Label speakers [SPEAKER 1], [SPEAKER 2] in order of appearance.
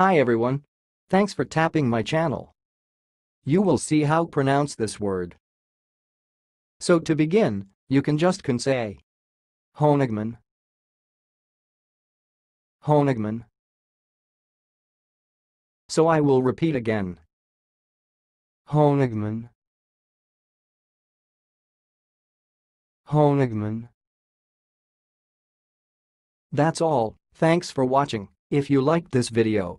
[SPEAKER 1] Hi everyone. Thanks for tapping my channel. You will see how pronounce this word. So to begin, you can just can say Hoenigman. Hoenigman. So I will repeat again. Hoenigman. Hoenigman. That's all, thanks for watching. If you liked this video,